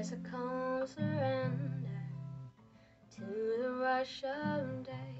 there's a calm surrender to the rush of day.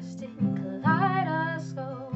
twisting kaleidoscope